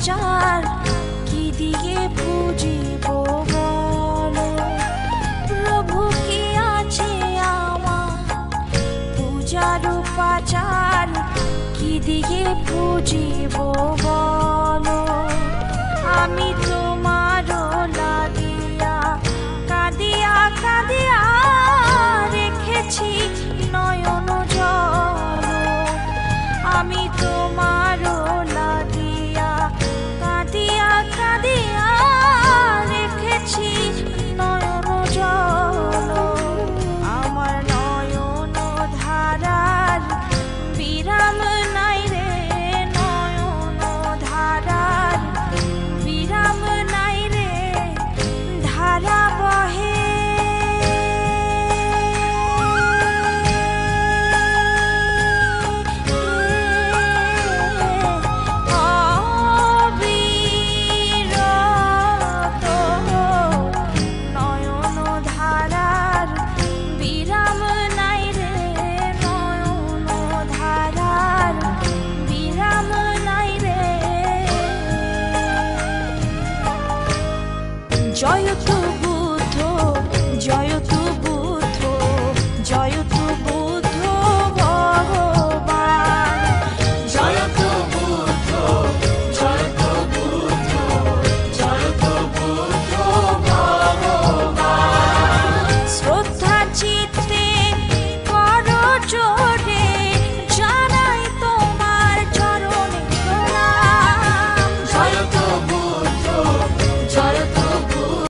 প্রচার কি দিয়ে বুঝিব বলো? প্রভু কি আছে আমার? পূজার উপাচার কি দিয়ে বুঝিব বলো? আমি তোমার লাগিয়া কাঁদিয়া কাঁদিয়া রেখেছি enjoy your trip.